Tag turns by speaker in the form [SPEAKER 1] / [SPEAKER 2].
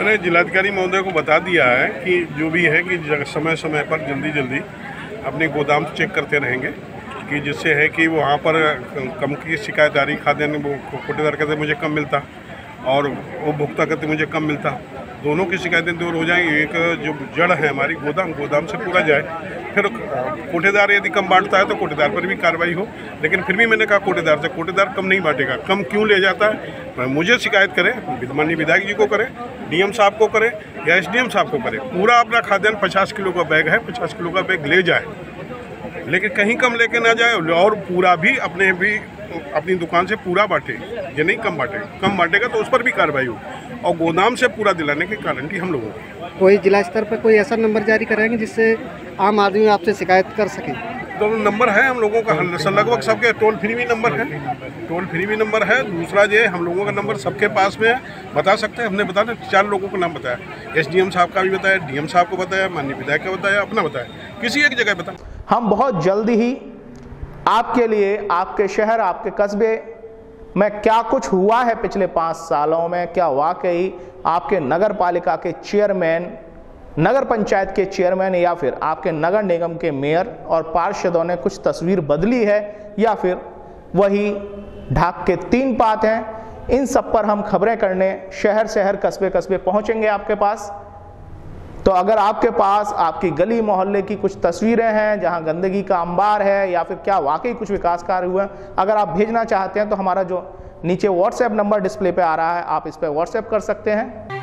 [SPEAKER 1] मैंने जिलाधिकारी महोदय को बता दिया है कि जो भी है कि समय समय पर जल्दी जल्दी अपने गोदाम चेक करते रहेंगे, कि जिससे है कि वहाँ पर कम की शिकायत आ रही खाद्यान्न वो कोटेदार कहते मुझे कम मिलता और उपभोक्ता कहते मुझे कम मिलता। दोनों की शिकायतें दूर हो जाएँगी एक जो जड़ है हमारी गोदाम गोदाम से पूरा जाए फिर कोटेदार यदि कम बांटता है तो कोटेदार पर भी कार्रवाई हो। लेकिन फिर भी मैंने कहा कोटेदार से कोटेदार कम नहीं बांटेगा। कम क्यों ले जाता है? मुझे शिकायत करें माननीय विधायक जी को करें, डीएम साहब को करें या एसडीएम साहब को करें। पूरा अपना खाद्यान्न पचास किलो का बैग है, पचास किलो का बैग ले जाए। लेकिन कहीं कम लेके ना जाए और पूरा भी अपने भी, अपनी दुकान से पूरा बांटे, ये नहीं कम बांटे। कम बांटेगा तो उस पर भी कार्रवाई हो। और गोदाम से पूरा दिलाने की गारंटी हम लोगों की।
[SPEAKER 2] कोई जिला स्तर पर कोई ऐसा नंबर जारी कराएँगे जिससे आम आदमी आपसे शिकायत कर सके।
[SPEAKER 1] तो नंबर है हम लोगों का लगभग सबके टोल फ्री भी नंबर है। टोल फ्री भी नंबर है। दूसरा ये हम लोगों का नंबर सबके पास में है। बता सकते हैं हमने बताया चार लोगों का नाम बताया। एसडीएम साहब का भी बताया डीएम साहब को बताया माननीय विधायक का बताया अपना बताया। किसी एक जगह बताया
[SPEAKER 3] हम बहुत जल्दी ही आपके लिए आपके शहर आपके कस्बे में क्या कुछ हुआ है पिछले पाँच सालों में? क्या वाकई आपके नगर पालिका के चेयरमैन नगर पंचायत के चेयरमैन या फिर आपके नगर निगम के मेयर और पार्षदों ने कुछ तस्वीर बदली है या फिर वही ढाक के तीन पात हैं, इन सब पर हम खबरें करने शहर शहर कस्बे कस्बे पहुँचेंगे आपके पास। तो अगर आपके पास आपकी गली मोहल्ले की कुछ तस्वीरें हैं, जहाँ गंदगी का अंबार है या फिर क्या वाकई कुछ विकास कार्य हुए अगर आप भेजना चाहते हैं तो हमारा जो नीचे व्हाट्सएप नंबर डिस्प्ले पे आ रहा है, आप इस पर व्हाट्सएप कर सकते हैं।